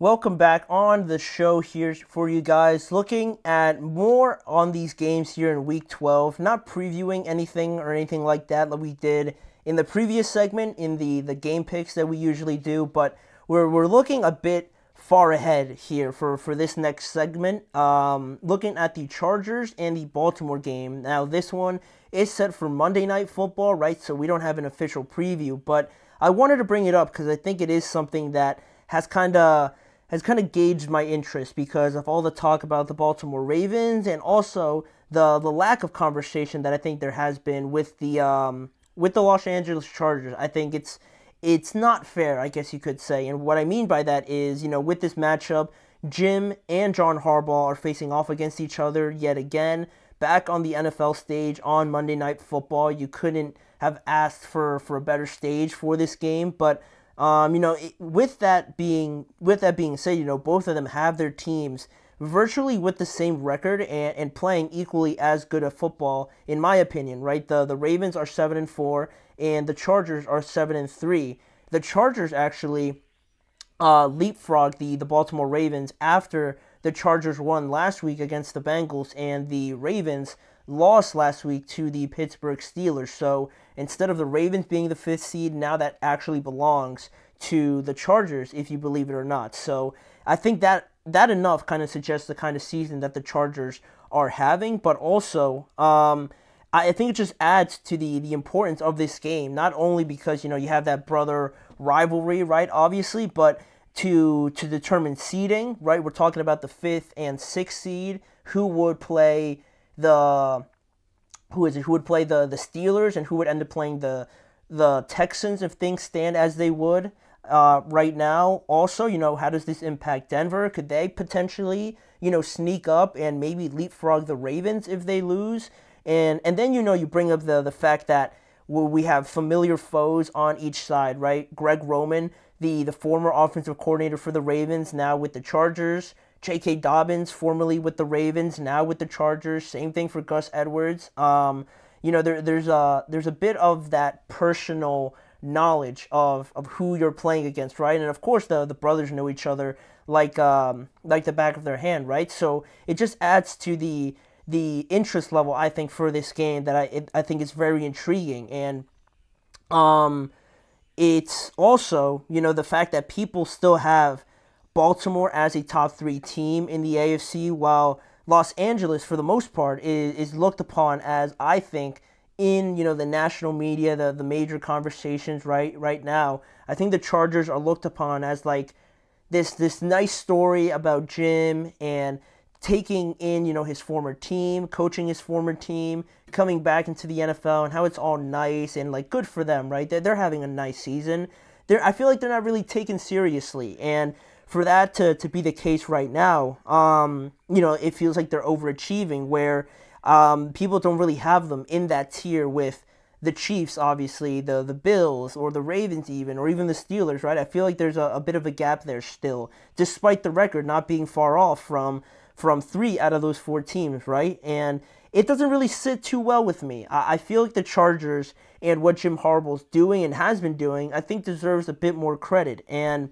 Welcome back on the show here for you guys. Looking at more on these games here in week 12, not previewing anything or anything like that like we did in the previous segment in the, the game picks that we usually do, but we're, we're looking a bit far ahead here for, for this next segment. Um, looking at the Chargers and the Baltimore game. Now, this one is set for Monday Night Football, right? So we don't have an official preview, but I wanted to bring it up because I think it is something that has kind of has kind of gauged my interest because of all the talk about the Baltimore Ravens and also the the lack of conversation that I think there has been with the um, with the Los Angeles Chargers. I think it's it's not fair, I guess you could say. And what I mean by that is, you know, with this matchup, Jim and John Harbaugh are facing off against each other yet again. Back on the NFL stage on Monday Night Football, you couldn't have asked for, for a better stage for this game, but um, you know, it, with that being with that being said, you know, both of them have their teams virtually with the same record and, and playing equally as good a football, in my opinion. Right, the the Ravens are seven and four, and the Chargers are seven and three. The Chargers actually uh, leapfrog the the Baltimore Ravens after the Chargers won last week against the Bengals, and the Ravens lost last week to the Pittsburgh Steelers. So instead of the Ravens being the fifth seed, now that actually belongs to the Chargers, if you believe it or not. So I think that that enough kind of suggests the kind of season that the Chargers are having, but also um, I think it just adds to the the importance of this game. Not only because you know you have that brother rivalry, right? Obviously, but to to determine seeding, right? We're talking about the fifth and sixth seed who would play the who is it? Who would play the the Steelers and who would end up playing the the Texans if things stand as they would uh, right now. Also, you know, how does this impact Denver? Could they potentially, you know, sneak up and maybe leapfrog the Ravens if they lose? And and then you know you bring up the the fact that we have familiar foes on each side, right? Greg Roman, the the former offensive coordinator for the Ravens, now with the Chargers. J.K. Dobbins, formerly with the Ravens, now with the Chargers. Same thing for Gus Edwards. Um, you know, there, there's a there's a bit of that personal knowledge of, of who you're playing against, right? And of course, the the brothers know each other like um, like the back of their hand, right? So it just adds to the the interest level I think for this game that I it, I think is very intriguing and um it's also you know the fact that people still have Baltimore as a top three team in the AFC, while Los Angeles, for the most part, is, is looked upon as, I think, in you know the national media, the the major conversations right right now. I think the Chargers are looked upon as like this this nice story about Jim and taking in you know his former team, coaching his former team, coming back into the NFL, and how it's all nice and like good for them, right? They're, they're having a nice season. They're I feel like they're not really taken seriously, and for that to, to be the case right now, um, you know, it feels like they're overachieving where um, people don't really have them in that tier with the Chiefs, obviously, the the Bills or the Ravens, even, or even the Steelers, right? I feel like there's a, a bit of a gap there still, despite the record not being far off from from three out of those four teams, right? And it doesn't really sit too well with me. I, I feel like the Chargers and what Jim Harbaugh's doing and has been doing, I think deserves a bit more credit. And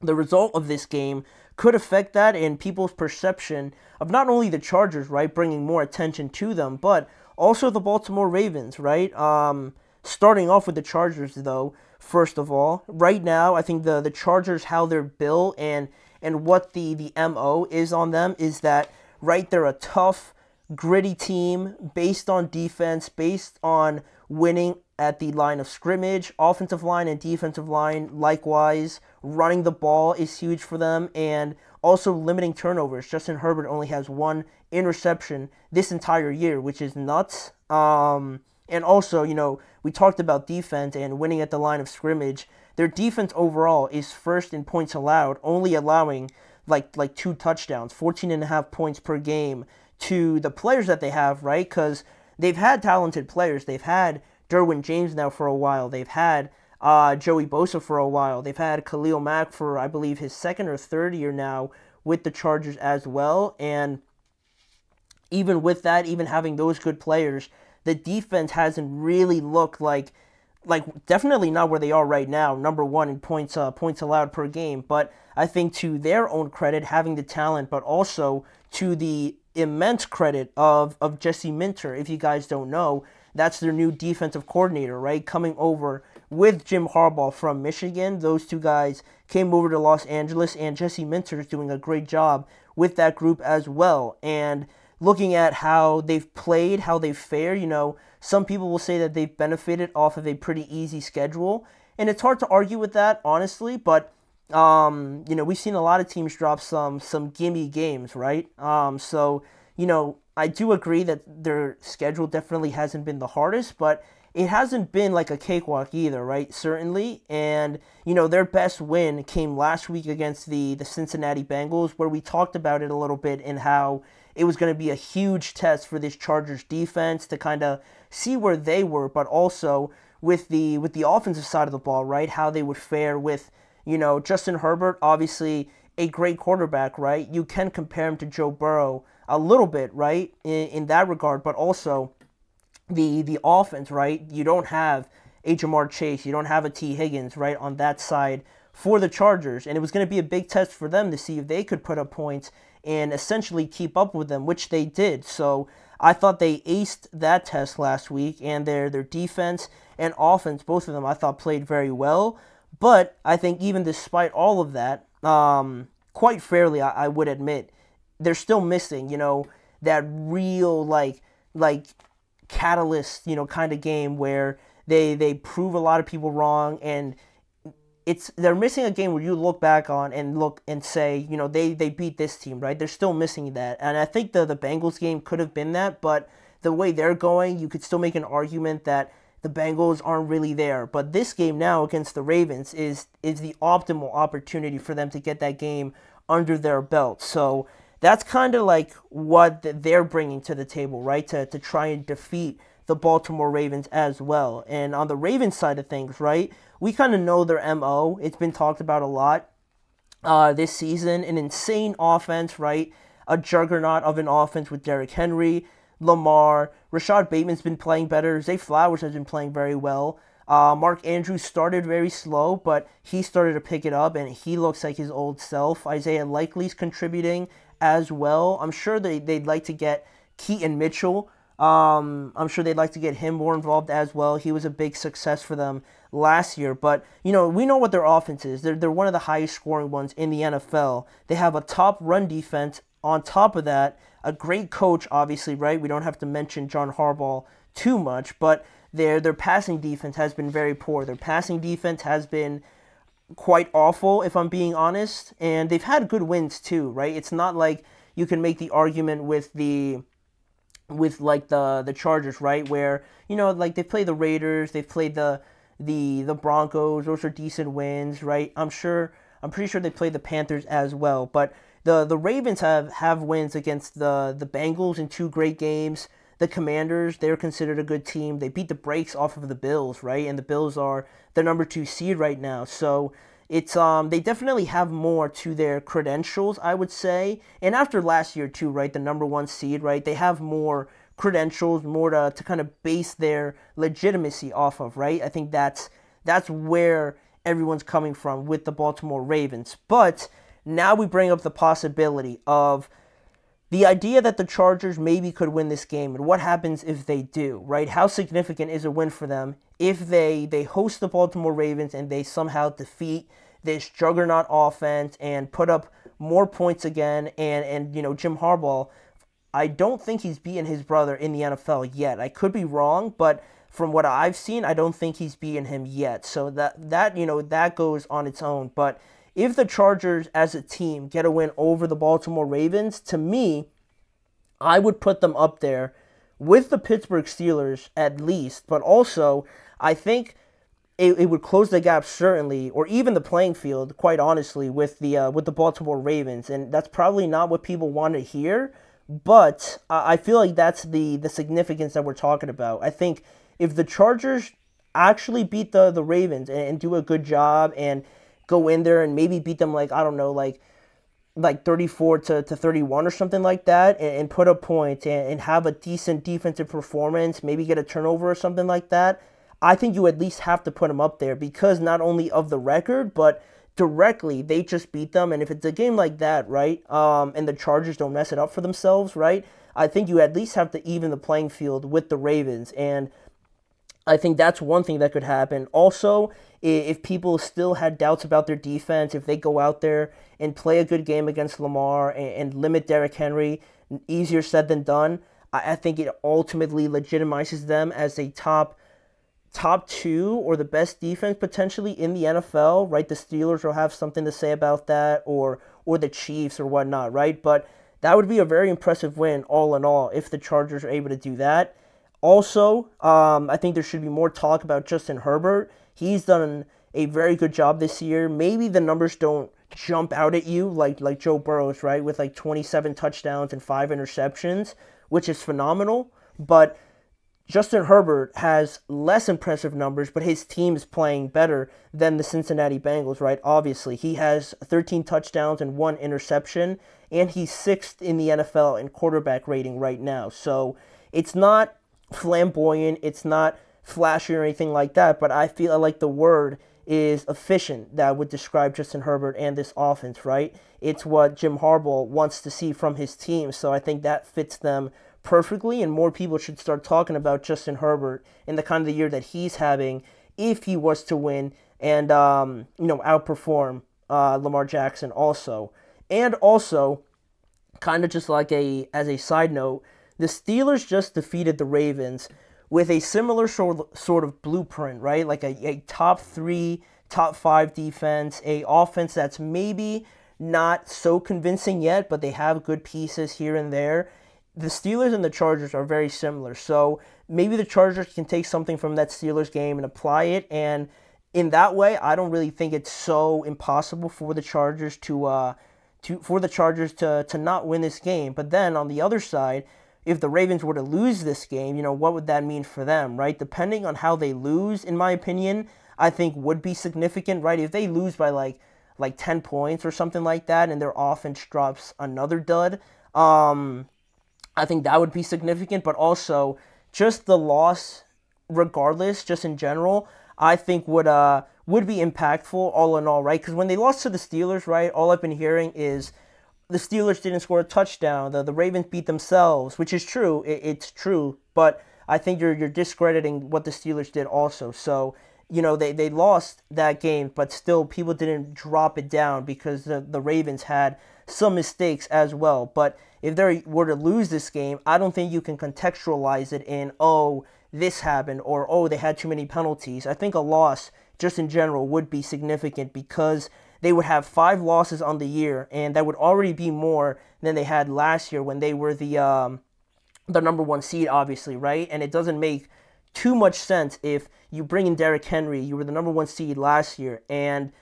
the result of this game could affect that and people's perception of not only the Chargers, right, bringing more attention to them, but also the Baltimore Ravens, right? Um, starting off with the Chargers, though, first of all, right now, I think the the Chargers how they're built and and what the the mo is on them is that right they're a tough, gritty team based on defense, based on winning at the line of scrimmage, offensive line and defensive line likewise. Running the ball is huge for them and also limiting turnovers. Justin Herbert only has one interception this entire year, which is nuts. Um, and also, you know, we talked about defense and winning at the line of scrimmage. Their defense overall is first in points allowed, only allowing like like two touchdowns, 14 and a half points per game to the players that they have, right? Cuz they've had talented players. They've had Derwin James now for a while. They've had uh, Joey Bosa for a while. They've had Khalil Mack for, I believe, his second or third year now with the Chargers as well. And even with that, even having those good players, the defense hasn't really looked like like definitely not where they are right now, number one in points uh, points allowed per game. But I think to their own credit, having the talent, but also to the immense credit of of Jesse Minter. If you guys don't know, that's their new defensive coordinator, right? Coming over with Jim Harbaugh from Michigan. Those two guys came over to Los Angeles, and Jesse Minter is doing a great job with that group as well. And looking at how they've played, how they've fared, you know, some people will say that they've benefited off of a pretty easy schedule. And it's hard to argue with that, honestly, but um, you know, we've seen a lot of teams drop some some gimme games, right? Um, so, you know, I do agree that their schedule definitely hasn't been the hardest, but it hasn't been like a cakewalk either, right? Certainly. And, you know, their best win came last week against the, the Cincinnati Bengals, where we talked about it a little bit and how it was going to be a huge test for this Chargers defense to kind of see where they were, but also with the with the offensive side of the ball, right? How they would fare with, you know, Justin Herbert, obviously a great quarterback, right? You can compare him to Joe Burrow a little bit, right? In, in that regard, but also the the offense, right? You don't have Ja'Marr Chase, you don't have a Tee Higgins, right, on that side for the Chargers, and it was going to be a big test for them to see if they could put up points and essentially keep up with them, which they did. So I thought they aced that test last week, and their their defense and offense, both of them, I thought played very well. But I think even despite all of that, um, quite fairly, I, I would admit they're still missing, you know, that real like like catalyst, you know, kind of game where they they prove a lot of people wrong and it's they're missing a game where you look back on and look and say, you know, they they beat this team, right? They're still missing that. And I think the the Bengals game could have been that, but the way they're going, you could still make an argument that the Bengals aren't really there. But this game now against the Ravens is is the optimal opportunity for them to get that game under their belt. So that's kind of like what they're bringing to the table, right? To, to try and defeat the Baltimore Ravens as well. And on the Ravens side of things, right, we kind of know their MO. It's been talked about a lot uh, this season. An insane offense, right? A juggernaut of an offense with Derrick Henry, Lamar. Rashod Bateman's been playing better. Zay Flowers has been playing very well. Uh, Mark Andrews started very slow, but he started to pick it up, and he looks like his old self. Isaiah Likely's contributing as well. I'm sure they, they'd like to get Keaton Mitchell. Um, I'm sure they'd like to get him more involved as well. He was a big success for them last year. But, you know, we know what their offense is. They're, they're one of the highest scoring ones in the NFL. They have a top run defense. On top of that, a great coach, obviously, right? We don't have to mention John Harbaugh too much, but their their passing defense has been very poor. Their passing defense has been quite awful, if I'm being honest. And they've had good wins too, right? It's not like you can make the argument with the with like the the Chargers, right? Where you know, like they play the Raiders, they've played the the the Broncos. Those are decent wins, right? I'm sure. I'm pretty sure they played the Panthers as well, but the the Ravens have have wins against the the Bengals in two great games. The Commanders, they're considered a good team. They beat the brakes off of the Bills, right? And the Bills are the number two seed right now. So it's um they definitely have more to their credentials, I would say. And after last year too, right? The number one seed, right? They have more credentials, more to, to kind of base their legitimacy off of, right? I think that's that's where everyone's coming from with the Baltimore Ravens. But now we bring up the possibility of the idea that the Chargers maybe could win this game and what happens if they do, right? How significant is a win for them if they they host the Baltimore Ravens and they somehow defeat this juggernaut offense and put up more points again and and you know Jim Harbaugh I don't think he's beaten his brother in the NFL yet. I could be wrong, but from what I've seen, I don't think he's beaten him yet. So that that you know that goes on its own, but if the Chargers as a team get a win over the Baltimore Ravens, to me, I would put them up there with the Pittsburgh Steelers at least, but also I think it, it would close the gap certainly, or even the playing field, quite honestly, with the uh, with the Baltimore Ravens, and that's probably not what people want to hear. But I feel like that's the the significance that we're talking about. I think if the Chargers actually beat the the Ravens and, and do a good job and go in there and maybe beat them like I don't know like like 34 to, to 31 or something like that and, and put a point and, and have a decent defensive performance, maybe get a turnover or something like that. I think you at least have to put them up there because not only of the record, but directly they just beat them. And if it's a game like that, right, um, and the Chargers don't mess it up for themselves, right, I think you at least have to even the playing field with the Ravens. And I think that's one thing that could happen. Also, if people still had doubts about their defense, if they go out there and play a good game against Lamar and, limit Derrick Henry, easier said than done. I think it ultimately legitimizes them as a top top two or the best defense potentially in the NFL, right? The Steelers will have something to say about that, or or the Chiefs or whatnot, right? But that would be a very impressive win, all in all, if the Chargers are able to do that. Also, um, I think there should be more talk about Justin Herbert. He's done a very good job this year. Maybe the numbers don't jump out at you like like Joe Burrow's, right? With like 27 touchdowns and 5 interceptions, which is phenomenal, but Justin Herbert has less impressive numbers, but his team is playing better than the Cincinnati Bengals, right? Obviously, he has 13 touchdowns and one interception, and he's sixth in the NFL in quarterback rating right now. So it's not flamboyant, it's not flashy or anything like that, but I feel like the word is efficient that would describe Justin Herbert and this offense, right? It's what Jim Harbaugh wants to see from his team, so I think that fits them perfectly, and more people should start talking about Justin Herbert in the kind of the year that he's having if he was to win and um, you know outperform uh, Lamar Jackson also. And also, kind of just like a as a side note, the Steelers just defeated the Ravens with a similar sort sort of blueprint, right? Like a, a top three, top five defense, a offense that's maybe not so convincing yet, but they have good pieces here and there the Steelers and the Chargers are very similar. So maybe the Chargers can take something from that Steelers game and apply it. And in that way, I don't really think it's so impossible for the Chargers to uh, to for the Chargers to to not win this game. But then on the other side, if the Ravens were to lose this game, you know what would that mean for them, right? Depending on how they lose, in my opinion, I think would be significant, right? If they lose by like like 10 points or something like that and their offense drops another dud, um, I think that would be significant, but also just the loss, regardless, just in general, I think would uh would be impactful all in all, right? Because when they lost to the Steelers, right, all I've been hearing is the Steelers didn't score a touchdown. The the Ravens beat themselves, which is true. It, it's true, but I think you're you're discrediting what the Steelers did also. So you know they, they lost that game, but still people didn't drop it down because the the Ravens had some mistakes as well. But if they were to lose this game, I don't think you can contextualize it in, oh, this happened or, oh, they had too many penalties. I think a loss, just in general, would be significant because they would have five losses on the year, and that would already be more than they had last year when they were the um, the number one seed, obviously, right? And it doesn't make too much sense if you bring in Derrick Henry, you were the number one seed last year, and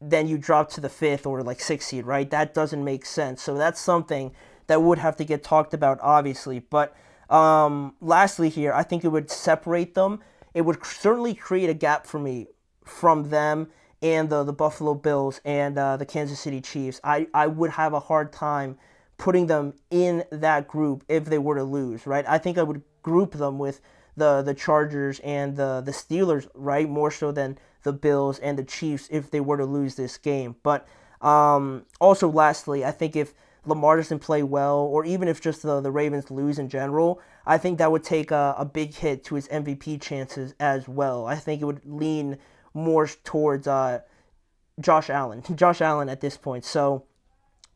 then you drop to the fifth or like sixth seed, right? That doesn't make sense. So that's something that would have to get talked about, obviously. But um, lastly, here, I think it would separate them. It would certainly create a gap for me from them and the, the Buffalo Bills and uh, the Kansas City Chiefs. I, I would have a hard time putting them in that group if they were to lose, right? I think I would group them with the the Chargers and the the Steelers, right? More so than the Bills and the Chiefs if they were to lose this game. But um, also, lastly, I think if Lamar doesn't play well, or even if just the, the Ravens lose in general, I think that would take a, a big hit to his MVP chances as well. I think it would lean more towards uh, Josh Allen, Josh Allen at this point. So,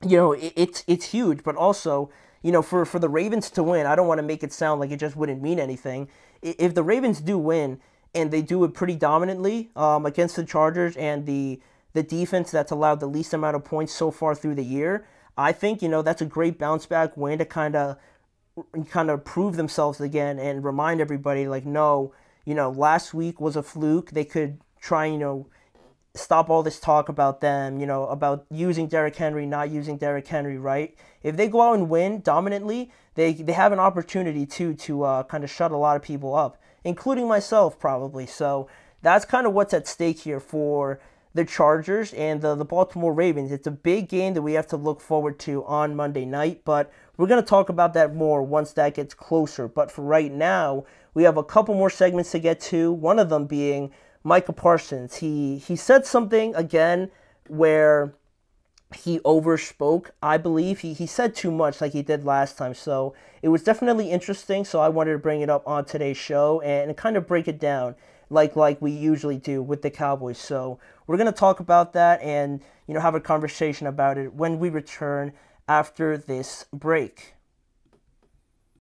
you know, it, it's it's huge, but also, you know, for for the Ravens to win, I don't want to make it sound like it just wouldn't mean anything. If the Ravens do win and they do it pretty dominantly um, against the Chargers and the the defense that's allowed the least amount of points so far through the year, I think you know that's a great bounce back win to kind of kind of prove themselves again and remind everybody like no, you know, last week was a fluke. They could try, you know, stop all this talk about them, you know, about using Derrick Henry, not using Derrick Henry, right? If they go out and win dominantly, they they have an opportunity too to uh, kind of shut a lot of people up, including myself probably. So that's kind of what's at stake here for the Chargers and the, the Baltimore Ravens. It's a big game that we have to look forward to on Monday night, but we're going to talk about that more once that gets closer. But for right now, we have a couple more segments to get to, one of them being Micah Parsons. He, he said something again where he overspoke, I believe. He, he said too much like he did last time. So it was definitely interesting. So I wanted to bring it up on today's show and, and kind of break it down like like we usually do with the Cowboys. So we're gonna talk about that and you know have a conversation about it when we return after this break.